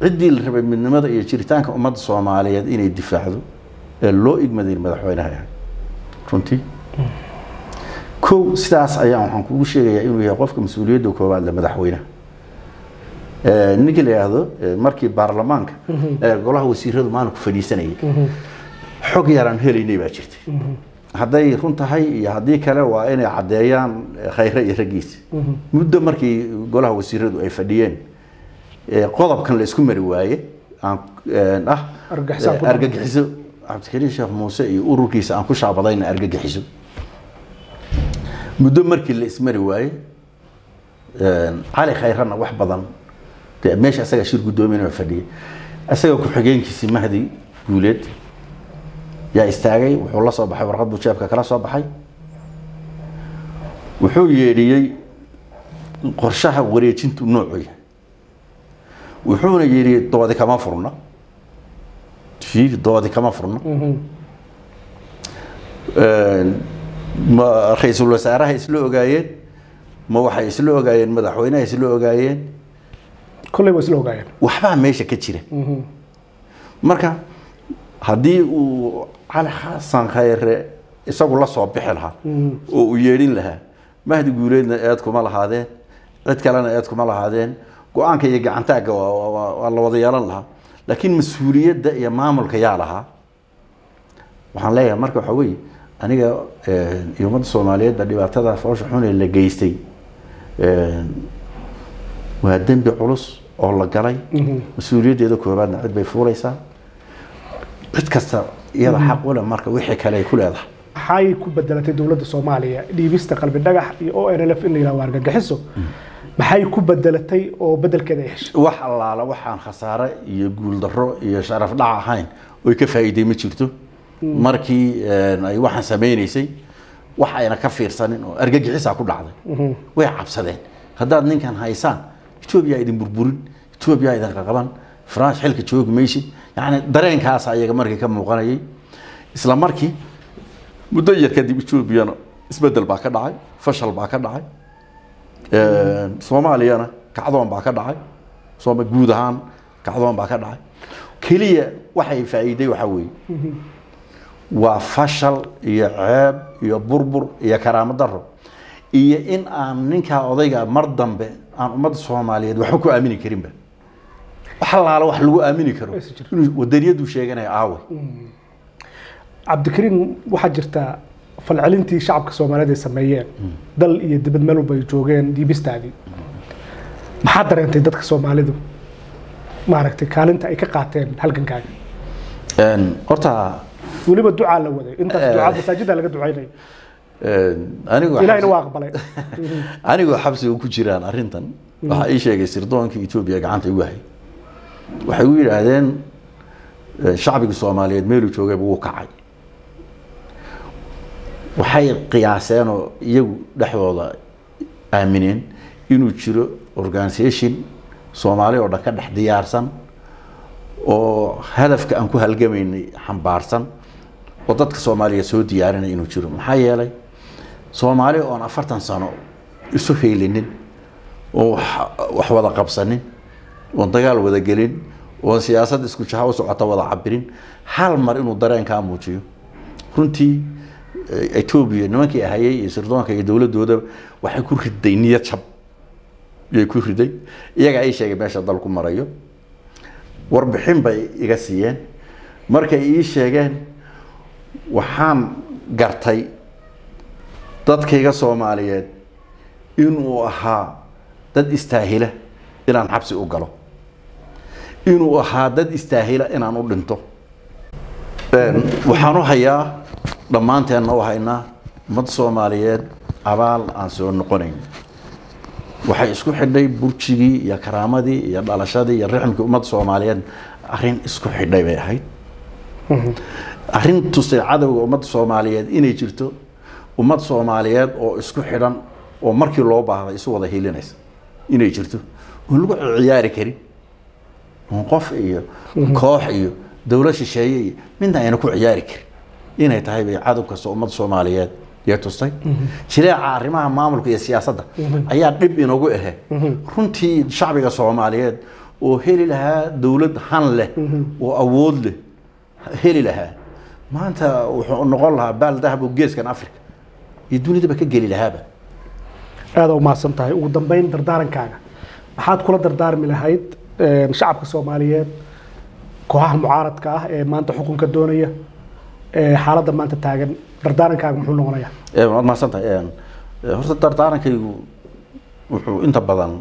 Ciddii la rabay midnimada iyo jiritaanka ummadda soomaaliyeed inay difaacdo ee loo igmaday madaxweynaha ahay runtii? Kow sidaas ayaa waxaan kugu sheegayaa inuu yahay qofka mas'uuliyadda koowaad le madaxweynaha ninkii la yidhaahdo markii baarlamaanka golaha wasiiradu maalinku fadhiisanayay. Xog yaraan helaynay baa jirtay hadday run tahay iyo haddii kale waa inay caddeeyaan khayre iyo raggiisa muddo markii golaha wasiiradu ay fadhiyeen qodobkan la isku mari waaye ah argagixiso cabdikariin sheekh muuse iyo ururkiisa aan ku shaabadayna argagixiso muddo markii la ismari waaye cali khayrana wax badan. Meesha isaga shir guddoominaa fadhiyay. Isaga ku-xigeenkiisii mahdi guuleed yaa istaagay wuxuu la soo baxay warqad buu jeebka kala soo baxay. Wuxuu yeedhiyey qorshaha wareejintu noocu yahay wuxuuna yidhi doodi kama furna doodi kama furna ma ra'iisul wasaaraha isla ogaayeen ma waxay isla ogaayeen madaxweynaha isla ogaayeen. Kolley waa isla ogaayeen. Waxbaa meesha ka jira. Marka haddii uu cali xasan khayre isagu la soo bixi lahaa. Oo uu yeedhin lahaa. Mahdi guuleedna eed kuma lahaadeen. Cid kalena eed kuma lahaadeen. Go'aanka iyo gacantaagga waa- la wada yeelan lahaa. Laakiin mas'uuliyadda iyo maamulka yaa lahaa. Waxaan leeyahay marka waxaa weeye aniga eh, iyo ummadda soomaaliyeed baa dhibaatada foosha xun ee la geystay. Eh, waa dembi culus oo la galay. Mas'uuliyaddeeda koobaadna cid bay fuulaysaa. Cid kasta iyada xaq u leh marka wixii kale ay ku leedahay. Maxay ku bedelatay dowladda soomaaliya dhiibista qalbi dhagax iyo o n l f in la yidhahdo argagixiso maxay ku bedelatay oo bedelkeeda ay heshay? Wax allaala waxaan khasaare iyo guuldarro iyo sharaf dhac ahayn oy ka faa'iiday ma jirto. Markii eh, ay waxaan samaynaysay wax ayna ka fiirsanin oo argagixisaa ku dhacday. Way cabsadeen. Haddaad ninkan haysaan etoobiya idin burburin etoobiya idin qaqaban france xilka joogi maysid yani dareenkaas ayaga markii ka muuqanayay isla markii muddo yar kadib etoobiyana isbeddel baa ka dhacay fashal baa ka dhacay soomaaliyana kacdoon baa ka dhacay sooma guud ahaan kacdoon baa ka dhacay. Keliya waxay faa'iiday waxaa weeye. Waa fashal iyo ceeb iyo burbur iyo karaamo daro iyo in aan ninkaa odayga mar dambe aan ummadda soomaaliyeed waxba ku aamini karinba wax allaala wax lagu aamini karo. Inuu wadaniyadu sheeganaya aawe. Cabdikariin waxaa jirta falcelintii shacabka soomaaliyeed ay sameeyeen. Dal iyo dibad meel walba ay joogeen dhiibistaadii maxaa dareentay dadka soomaalidu? Maaragtay kaalinta ay ka qaateen halgankaaga? Horta weliba ducaa la waday. Intaas ducaa masaajida laga ducaynaya. een, anigoo xabsiga (laughs) ku jiraan arrintan waxaa ii sheegay sirdoonka etoobiya gacanta igu hay waxay u yidhaahdeen shacbiga soomaaliyeed meeluu joogayba wuu kacay. Waxay qiyaaseen oo iyagu dhexdooda aamineen inuu jiro organisation soomaali oo dhan ka dhex diyaarsan oo hadafka aan ku halgamaynay xambaarsan oo dadka soomaaliyeed soo diyaarinaya inuu jiro. Maxaa yeelay soomaali oon afartan sano isu heylinin oo wax wada qabsanin oon dagaal wada gelin oon siyaasad isku jaha u socota wada cabirin. Hal mar inuu dareenkaa muujiyo. Runtii eh, etoobiya nimankii ahayay iyo sirdoonka iyo dowladooda waxay ku riday niyad jab. Yay ku riday. Iyaga ay sheegay meesha dalku marayo. Warbixin bay iga siiyeen. Markay ii sheegeen waxaan gartay dadkayga soomaaliyeed inuu ahaa dad istaahila inaan xabsi u galo inuu ahaa dad istaahila inaan u dhinto. Waxaan u hayaa dhammaanteenna u haynaa ummad soomaaliyeed abaal aan soo noqonayn. Waxay isku xidhay burjigii iyo karaamadii iyo dhalashadii iyo rixmkii ummadda soomaaliyeed. Arrin isku xidhay bay ahayd. Arrin tusay cadowga ummadda soomaaliyeed inay jirto ummad soomaaliyeed oo isku xidhan oo markii loo baahday isu wada hilinaysa inay jirto. Oon lagu ciyaari karin qof iyo koox iyo dowlad shisheeye iyo midna ayna ku ciyaari karin. Inay tahay bay cadow kasta ummadda soomaaliyeed. Yay tustay? Jileeca arrimaha maamulka iyo siyaasadda ayaa dhib inagu ahe runtii shacbiga soomaaliyeed oo heli lahaa dowlad han leh oo awood leh heli lahaa. Maanta wuxuu noqon lahaa baal dahab oo geeskan africa iyo dunidaba ka geli lahaaba aada u mahadsan tahay. Ugu dambeyn dardaarankaaga maxaad kula dardaarmi lahayd shacabka soomaaliyeed kooxaha mucaaradka ah ee maanta xukunka doonaya xaaladda maanta taagan dardaarankaaga muxuu noqonayaa? Waad mahadsantahay Een, ee, horta dardaarankaygu wuxuu inta badan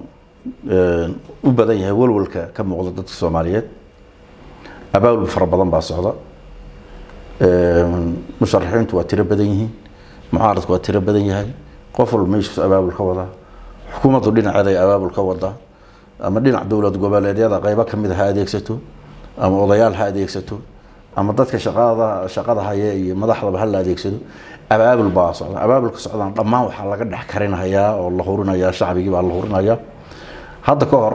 u badan yahay walwalka ka muuqda dadka soomaaliyeed. Abaabul fara badan baa socda. Musharaxiintu waa tiro badan yihiin mucaaradku waa tiro badan yahay. Qof walba meeshiisu abaabul ka wadaa xukuumaddu dhinaceeda ay abaabul ka wadaa ama dhinac dowlad goboleedyada qaybo ka mid a ha adeegsato ama odayaal ha adeegsato ama dadka shaqada shaqada haya iyo madaxdaba ha la adeegsado abaabul baa socda. Abaabulka socdaan dhammaan waxaa laga dhex karinayaa oo la hurinayaa shacbigii baa la hurinayaa. Hadda ka hor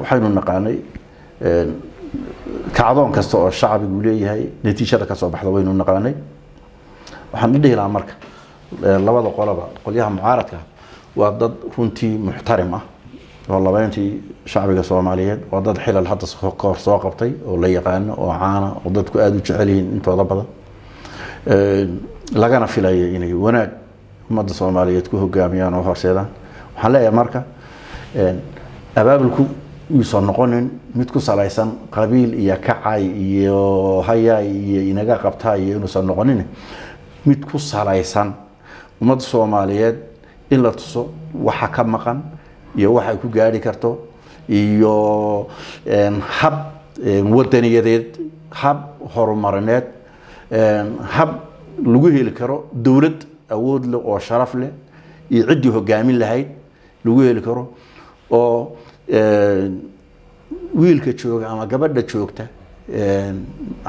waxaynu naqaanay kacdoon kasta oo shacbigu leeyahay natiijada ka soo baxda waynu naqaanay. Waxaan dhihi lahaa marka labada qolaba qolyaha mucaaradka waa dad runtii muxtarim ah labeyntii shacbiga soomaaliyeed waa dad xilal hadda soo- ka hor soo qabtay oo la yaqaano oo caana oo dadku aada u jecel yihiin intooda badan. Lagana filayo inay wanaag ummadda soomaaliyeed ku hogaamiyaan oo horseedaan. Waxaan leeyahay marka abaabulku yuusan noqonin mid ku salaysan qabiil iyo kacay iyo hayaay iyo inaga qabtaa iyo inuusan noqonin mid ku salaysan ummadda soomaaliyeed in la tuso waxa ka maqan iyo waxa ay ku gaari karto iyo hab wadaniyadeed hab horumarineed hab lagu heli karo dowlad awood leh oo sharaf leh iyo ciddii hogaamin lahayd lagu heli karo oo wiilka jooga ama gabadha joogta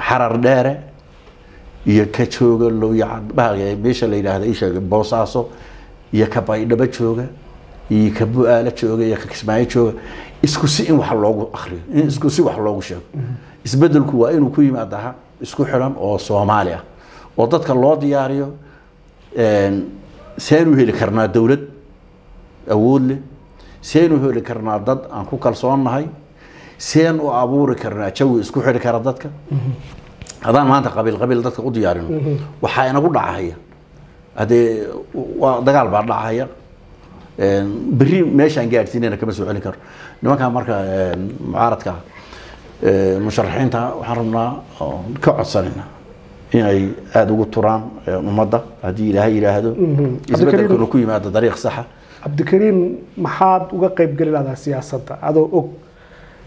xarar dheere iyo ka jooga meesha la yidhaahda isheeg boosaaso iyo ka baydhabo jooga iyo ka bu-aalo jooga iyo ka kismaayo jooga isku si in wax loogu akriyo in isku si wax loogu sheego. Isbedelku waa inuu ku yimaadaha isku xidhan oo soomaali ah oo dadka loo diyaariyo seenu heli karnaa dowlad awood leh seenu heli karnaa dad aan ku kalsoonnahay seen u abuuri karnaa jawi isku xidhi kara dadka. Haddaan maanta qabiil qabiil dadka u diyaarino waxaa inagu dhacahaya haddee dagaal baa dhacahaya berri meeshaan gaadhsiinayna kama soo celin karo. Nimankaa marka mucaaradka musharaxiinta waxaan rabnaa ka codsanayna inay aada ugu turaan ummadda. Haddii ilaahay yidhaahdo isbedelkuna ku yimaado dariiq saxa. Cabdikariin maxaad uga qayb geli lahdaa siyaasadda? Adoo og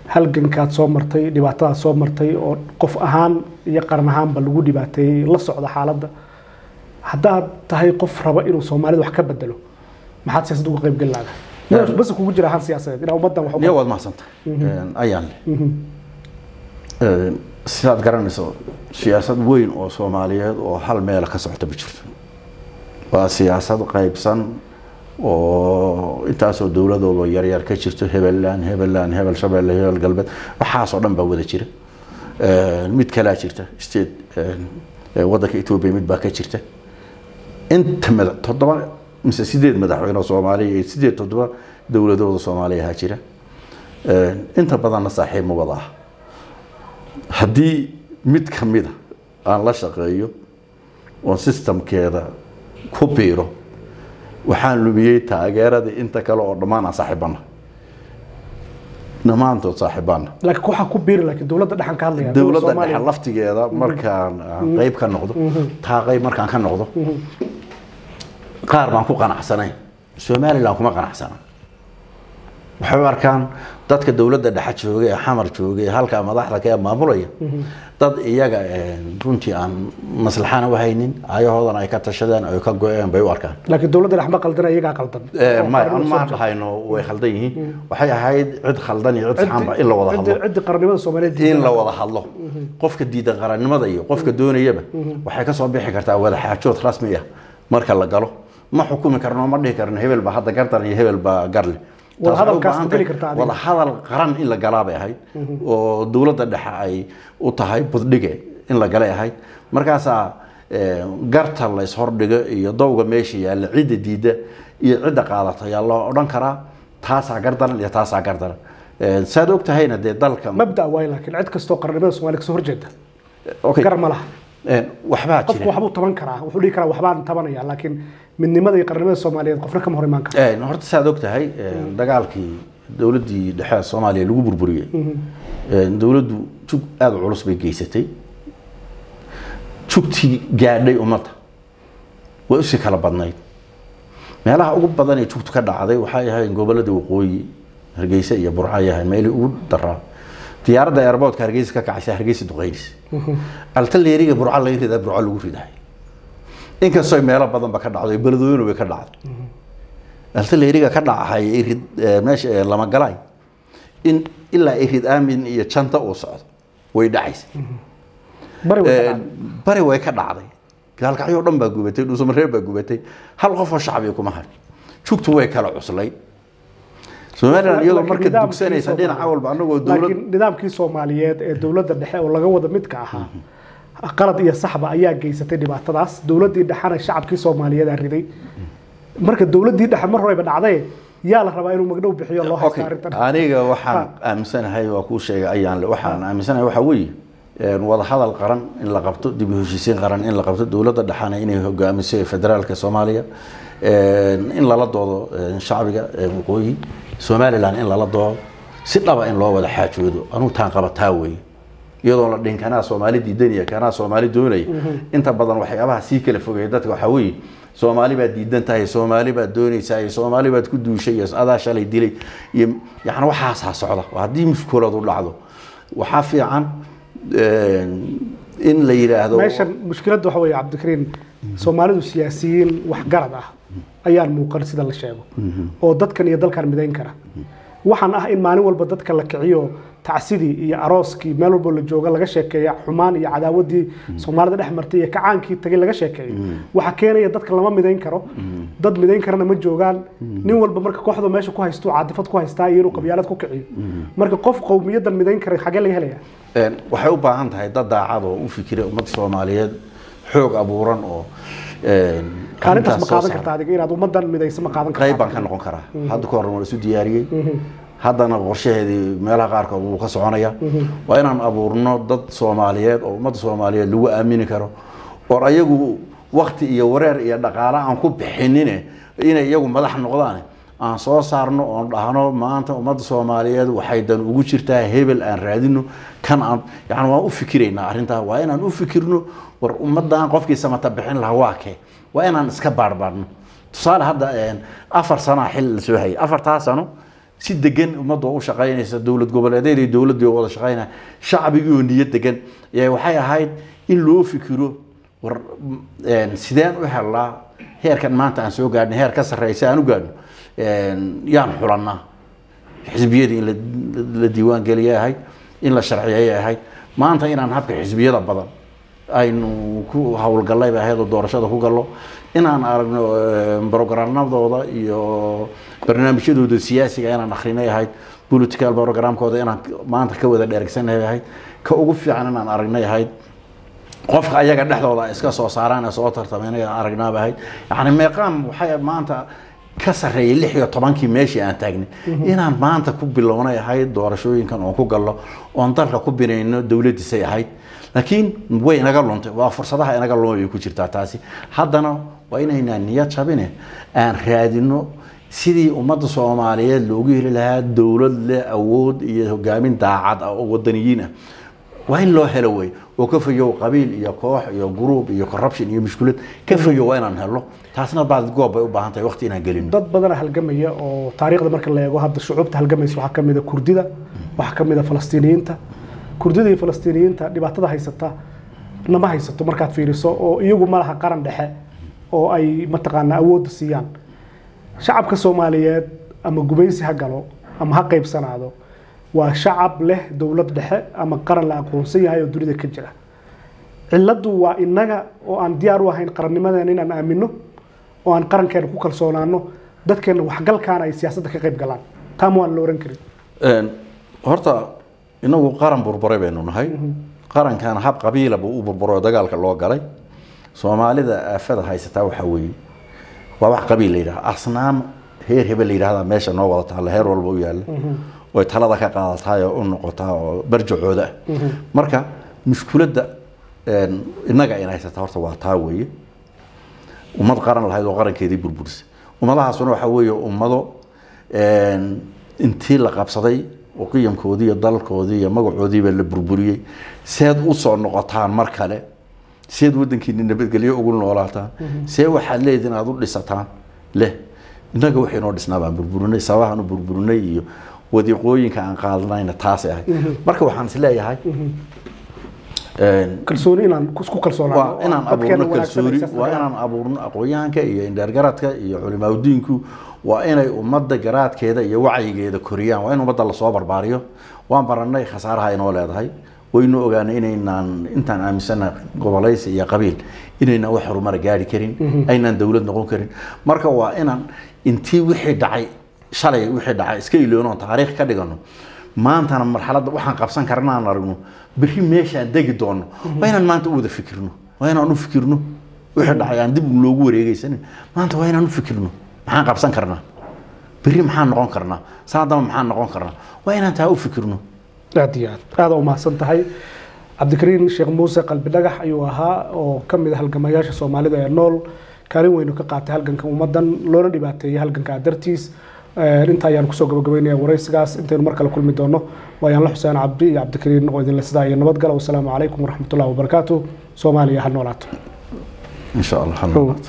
halgankaad soo martay dhibaatadaad soo martay oo qof ahaan iyo qaran ahaanba lagu dhibaateeyey la socda xaaladda. Haddaad tahay qof raba inuu soomaalida wax ka bedelo maxaad siyaasadda uga qayb geli lahdaa bas kugu jira ahaan siyaasadeed. Inaa ummaddan wax niyo waad mahadsantahay. Ayaan. Leh sidaad garanayso siyaasad weyn oo soomaaliyeed oo hal meela ka socota ma jirto. Waa siyaasad qaybsan oo intaasoo dowladooda yaryar ka jirto hebeland hebeland hebel shabeelle hebel galbeed. Waxaasoo dhan baa wada jira. Mid kalaa jirta. State wadanka etoobiya mid baa ka jirta. Inta mada toddoba mise sideed madaxweyne soomaaliya iyo sideed toddoba dowladooda soomaaliya ahaa jira. Inta badanna saaxiib ma wada ah. Haddii mid ka mida aan la shaqeeyo oon systemkeeda ku biiro waxaan lumiyey taageeradii inta kale oo dhammaan aan saaxiibana dhammaantood laakiin dowladda dhexe laftigeeda markaan qeyb ka noqdo taa qeyb markaan ka noqdo qaar baan ku qanacsanayn. Somaliland kuma qanacsana waxay u arkaan dadka dowladda dhexe jooga ee xamar jooga ee halkaa madaxda ka maamulaya. Dad iyaga runtii aan maslaxana u haynin ayahoodana ay ka tashadeen ay ka go-een bay u arkaan. Laakiin dowladda dhex ma qaldan iyagaa qaldan ma dhahayno way khaldan yihiin. Waxay ahayd cid khaldan iyo cid saxanba in la wada hadlo. ciddi qarannimada soomaaliyeed in la wada hadlo. Qofka diidan qarannimada iyo qofka doonayaba waxay ka soo bixi kartaa wada xaajood rasmi ah marka la galo ma xukumi karno ma dhihi karno hebel baa hadda gardaran iyo hebel baa garle wada hadal qaran in la galaa bay ahayd oo dowladda dhexe ay u tahay buddhige in la galay ahayd. Markaasaa garta la ishordhigo iyo dowga meesha yaalla cidda diidda iyo cidda qaadata ayaa loo odhan karaa taasaa gardaran iyo taasaa gardaran. Saad og tahayna dee dalka mabda waay laakiin cid kastoo qarannimada soomaaliya ka soo horjeeda. Gar ma laha waxbaa qofku waxbuu taban karaa wuxuu dhihi karaa waxbaan tabanaya laakiin midnimada iyo qarnimada soomaaliyeed qofna kama hor imaan kara horta saad og tahay dagaalkii dowladdii dhexe soomaaliya lagu burburiyey. Dowladdu jug aada u culus bay geysatay. Jugtii gaadhay ummadda. Way u sii kala badnayd. Meelaha ugu badan ee jugtu ka dhacday waxay ahayn gobollada waqooyi hargeysa iyo burca ay ahayn meelii ugu daraa diyaaradda airboortka hargeysa ka kacaysa hargeysa duqeynis altaleeriga burca laga ridaa burca lagu ridahay inkastoo meelo badanba ka dhacdo beledweyne way ka dhacday. Altaleeriga ka dhacahay irid meesha lama galay. In ilaa irid aamin iyo janta uu socdo way dhacaysa. Bari way ka dhacday. gaalkacyoo dhan baa gubatay dhuusamareer baa gubatay. Hal qofoo shacbiga kuma harin jugtu way kala cuslay somaliland iyadoo marka dugsanaysa dhinaca walba anagoo dowlad laakiin nidaamkii soomaaliyeed ee dowladda dhexe oo laga wada midka ahaa qalad iyo saxba ayaa geysatay dhibaatadaas. Dowladdii dhexena shacabkii soomaaliyeed aa riday. Marka dowladdii dhexe mar horeyba dhacday yaa la rabaa inuu magdhow bixiyo loo haysta arrintan aniga waxaan aaminsanahay waa kuu sheegay ayaan waxaan aaminsanahay waxaa weeye wadahadal qaran in la qabto dib u heshiisiin qaran in la qabto dowladda dhexana inay hogaamiso federaalka soomaaliya. In lala doodo shacbiga waqooyi somalilan in lala doodo si dhaba in loo wada xaajoodo anuu taan qabataa weeye iyadoo la dhihin kanaa soomaali diidanaya kanaa soomaali doonaya inta badan waxyaabaha sii kala fogeeya dadka waxaa weeye soomaali baad diidan tahay soomaali baad doonaysaa iyo soomaali baad ku duushay iyo adaa shalay dilay. Iyo yani waxaasaa socda haddii mushkuladu dhacdo. Waxaa fiican in la yidhaahdo meeshan mushkiladda waxa weeye cabdikariin soomaalidu siyaasiyiin waxgarad ah ayaan muuqan sida la sheego. Oo dadkan iyo dalkan midayn kara. Waxaan ah in maalin walba dadka la kiciyo tacsidii iyo arooskii meel walbo la jooga laga sheekeeya xumaan iyo cadaawadii soomaalida dhex martay iyo kacaankii tagay laga sheekeeyo. Waxa keenaya dadka lama midayn karo. Dad midayn karana ma joogaan. Nin walba marka kooxda meesha ku haysto caadifad ku haystaa iyo inuu qabyaalad ku kiciyo. Marka qof qowmiyadan midayn kara xagee laga helaya waxay u baahan tahay dad daacad oo u fikira ummadda soomaaliyeed xoog abuuran oo kaalintaas ma qaadan karta adiga inaad ummadan midaysa ma qaadan qayb baan ka noqon karaa. Hadda ka horna waan isu diyaariyey. Haddana qorshaheedii meelaha qaarkood wuu ka soconaya. Waa inaan abuurno dad soomaaliyeed oo ummadda soomaaliyeed lagu aamini karo. Oon ayagu wakti iyo wareer iyo dhaqaale aan ku bixinine inay iyagu madax noqdaan aan soo saarno oon dhahno maanta ummadda soomaaliyeed waxay dan ugu jirtaa hebel aan raadino kan aan yani waan u fikiraynaa arrintaa. Waa inaan u fikirno war ummaddan qofkii samata bixin lahaa waa kee? Waa inaan iska baarbaarno. Tusaale hadda afar sanaa xil la soo hayay. Afartaa sano si degan ummadda u shaqaynaysa dowlad goboleedeed iyo dowladdii oo wada shaqaynaya. Shacbigii oo niyad degan waxay ahayd in loo fikiro war sideen u helnaa heerkan maanta aan soo gaadhnay heer ka sarreysa aan u gaadhno yaan xulannaa xisbiyadii in la diiwaan geliyay ahayd in la sharciyay ahayd maanta inaan habka xisbiyada badan aynu ku howlgallay bay ahayd oo doorashada ku gallo. Inaan aragno brogrammadooda iyo barnaamijyadooda siyaasiga inaan akrinay ahayd political programkooda inaan maanta ka wada dheregsanay ahayd ka ugu fiican inaan aragnay ahayd qofka ayaga dhexdooda iska soo saaraan ee soo tartameen aragnaaba ahayd. Yani meeqaam waxay maanta ka sarreeyay lix iyo tobankii meeshii aan taagnay. Inaan maanta ku bilownay ahayd doorashooyinkan oon ku gallo oon dalka ku binayno dowladdiisay ahayd laakiin way inaga luntay. Waa fursadaha inaga lumay ku jirtaa taasi. Haddana waa inaynaan niyad jabine aan raadino sidii ummadda soomaaliyeed loogu heli lahaa dowlad leh awood iyo hogaamin daacad ah oo wadaniyiin ah. Waa in loo helo wey oo ka fayow qabiil iyo koox iyo gruub iyo corruption iyo mushkulad ka fayow waa inaan helo taasna baad goob bay u baahan tahay waqti inaan gelino. Dad badana halgamaya oo taariikhda marka la eego hadda shucuubta halgamaysa. Waxaa ka mida kurdida. Waxaa ka mida falastiiniyiinta kurdida iyo falastiiniyiinta dhibaatada haysata nama haysato markaad fiiriso oo iyagu ma laha qaran dhexe oo ay mataqaanaa awoodda siiyaan. Shacabka soomaaliyeed ama gumaysi ha galo ama ha qaybsanaado waa shacab leh dowlad dhexe ama qaran la aqoonsan yahay oo dunida ka jira. Cilladdu waa innaga oo aan diyaar u ahayn qarannimadeena inaan aamino oo aan qarankeena ku kalsoonaano dadkeena waxgalkaana ay siyaasadda ka qayb galaan. Taama waan la oran karin. Horta inagu qaran burburay baynu nahay. Qarankan hab qabiila buu u burburo dagaalka loo galay. Soomaalida aafada haysataa waxaa weeye. Waa wax qabiil la yidhaha asnaam heer hebel la yidhahdaa. Meesha noo wada taalla heer walba u yaalla oy talada ka qaadataay oo u noqotaa oo barjacooda ah. Marka mushkuladda innaga in haysataa horta waa taa weeye. Ummad qaran lahayd oo qarankeedii burburisay. Ummadahaasuna waxaa weeye ummado intii la qabsaday oo qiyamkoodii iyo dalkoodii iyo magacoodiiba la burburiyey. Seed u soo noqotaan mar kale seed waddankiini nabadgelyo ugu noolaataan. See waxaad leediin aad u dhisataan leh. Innaga waxay noo dhisnaa baan burburinay sababahaan u burburinay iyo wadiiqooyinka aan qaadanayna taasay ahayd. Marka waxaan is leeyahay kalsooni inaan isku abuurno kalsooni waa inaan abuurno aqoonyahanka iyo indheergaradka iyo culimaaudiinku waa inay ummadda garaadkeeda iyo wacyigeeda koriyaan. Waa in ummadda la soo barbaariyo. Waan baranay khasaaraha inoo leedahay. Waynu ogaanay inaynaan intaan aaminsana gobolaysi iyo qabiil inaynaan wax horumara gaari karin aynaan dowlad noqon karin. Marka waa inaan intii wixii dhacay shalay wixii dhacay iska iloono taariikh ka dhigano maantana marxaladda waxaan qabsan karna aan aragno berri meeshaan degi doono. Waa inaan maanta u wada fikirno waa inaan u fikirno wixii dhacay aan dib loogu wareegaysanin. Maanta waa inaan u fikirno maxaan qabsan karnaa berri maxaan noqon karnaa saadama maxaan noqon karnaa waa inaan taa u fikirno. Aad iyo aad. Aada u mahadsan tahay. Cabdikariin sheekh muuse qalbi dhagax ayuu ahaa oo ka mid a halgamayaasha soomaalida ee nool. Kaalin weynu ka qaatay halganka ummaddan loona dhibaateeyey halganka dartiis inta ayaan ku soo gabagabeynaya waraysigaas intaynu mar kale kulmi doono. Waayaan la xuseen cabdi iyo cabdikariin oo idinle sidaa iyo nabadgala wasalaamu calaykum waraxmatullahi wabarakaatu soomaaliya ha noolaato. In sha allah ha noolaato